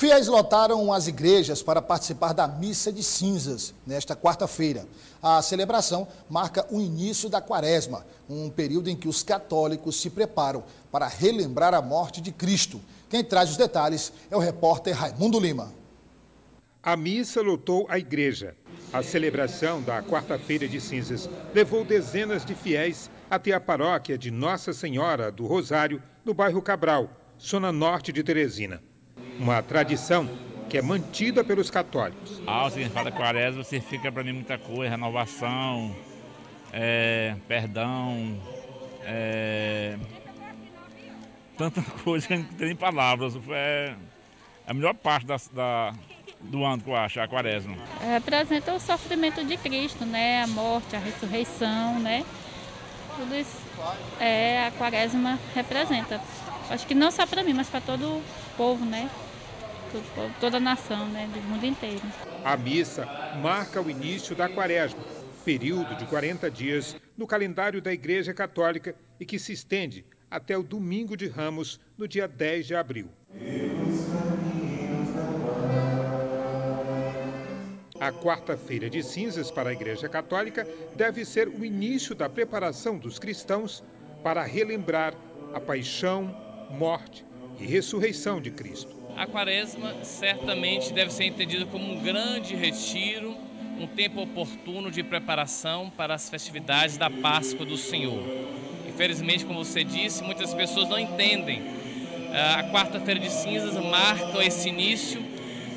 Fiéis lotaram as igrejas para participar da Missa de Cinzas nesta quarta-feira. A celebração marca o início da quaresma, um período em que os católicos se preparam para relembrar a morte de Cristo. Quem traz os detalhes é o repórter Raimundo Lima. A missa lotou a igreja. A celebração da quarta-feira de cinzas levou dezenas de fiéis até a paróquia de Nossa Senhora do Rosário, no bairro Cabral, zona norte de Teresina. Uma tradição que é mantida pelos católicos. Ah, o significado da quaresma significa para mim muita coisa, renovação, é, perdão, é, tanta coisa que não tem nem palavras. É a melhor parte da, da, do ano que eu acho, a quaresma. Representa o sofrimento de Cristo, né? A morte, a ressurreição, né? Tudo isso é, a quaresma representa. Acho que não só para mim, mas para todo o povo, né? Toda a nação, né, do mundo inteiro. A missa marca o início da quaresma, período de 40 dias no calendário da Igreja Católica e que se estende até o domingo de Ramos, no dia 10 de abril. A quarta-feira de cinzas para a Igreja Católica deve ser o início da preparação dos cristãos para relembrar a paixão, morte e ressurreição de Cristo. A quaresma certamente deve ser entendida como um grande retiro, um tempo oportuno de preparação para as festividades da Páscoa do Senhor. Infelizmente, como você disse, muitas pessoas não entendem. Ah, a quarta-feira de cinzas marca esse início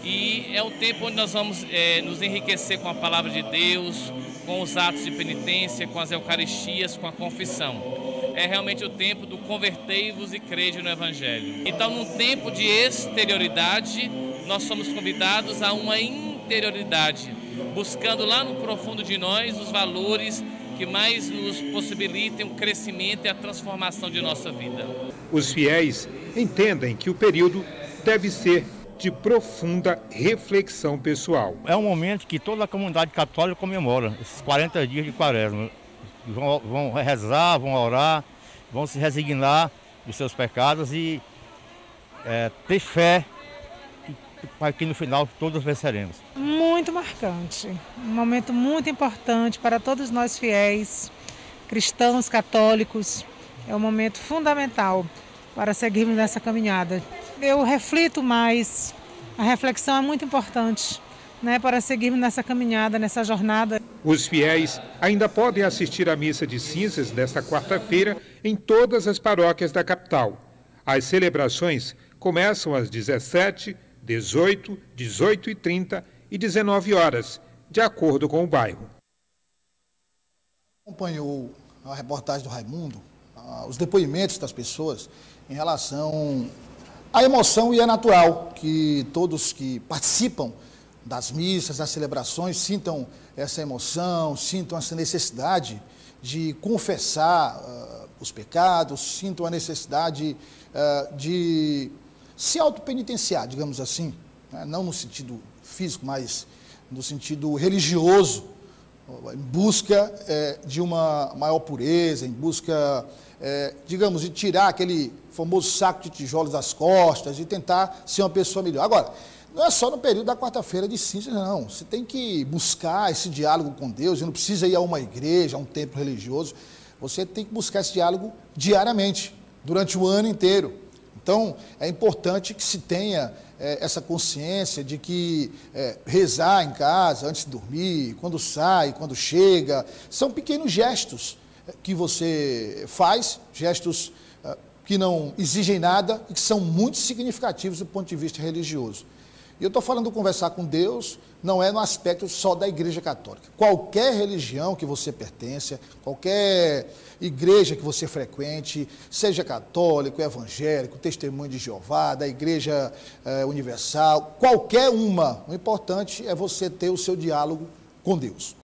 e é o tempo onde nós vamos é, nos enriquecer com a palavra de Deus, com os atos de penitência, com as eucaristias, com a confissão é realmente o tempo do convertei-vos e crede no Evangelho. Então, num tempo de exterioridade, nós somos convidados a uma interioridade, buscando lá no profundo de nós os valores que mais nos possibilitem o crescimento e a transformação de nossa vida. Os fiéis entendem que o período deve ser de profunda reflexão pessoal. É um momento que toda a comunidade católica comemora, esses 40 dias de quaresma vão, vão rezar, vão orar, vão se resignar dos seus pecados e é, ter fé para que no final todos venceremos. Muito marcante, um momento muito importante para todos nós fiéis, cristãos, católicos. É um momento fundamental para seguirmos nessa caminhada. Eu reflito mais, a reflexão é muito importante né, para seguirmos nessa caminhada, nessa jornada. Os fiéis ainda podem assistir à missa de cinzas desta quarta-feira em todas as paróquias da capital. As celebrações começam às 17, 18, 18 e 30 e 19 horas, de acordo com o bairro. Acompanhou a reportagem do Raimundo, os depoimentos das pessoas em relação à emoção e é natural que todos que participam das missas, das celebrações, sintam essa emoção, sintam essa necessidade de confessar uh, os pecados, sintam a necessidade uh, de se autopenitenciar, digamos assim, né? não no sentido físico, mas no sentido religioso, em busca eh, de uma maior pureza, em busca, eh, digamos, de tirar aquele famoso saco de tijolos das costas e tentar ser uma pessoa melhor. Agora, não é só no período da quarta-feira de cinzas, não. Você tem que buscar esse diálogo com Deus, e não precisa ir a uma igreja, a um templo religioso. Você tem que buscar esse diálogo diariamente, durante o ano inteiro. Então, é importante que se tenha é, essa consciência de que é, rezar em casa, antes de dormir, quando sai, quando chega, são pequenos gestos é, que você faz, gestos é, que não exigem nada e que são muito significativos do ponto de vista religioso. E eu estou falando conversar com Deus, não é no aspecto só da Igreja Católica. Qualquer religião que você pertença, qualquer igreja que você frequente, seja católico, evangélico, testemunho de Jeová, da Igreja eh, Universal, qualquer uma, o importante é você ter o seu diálogo com Deus.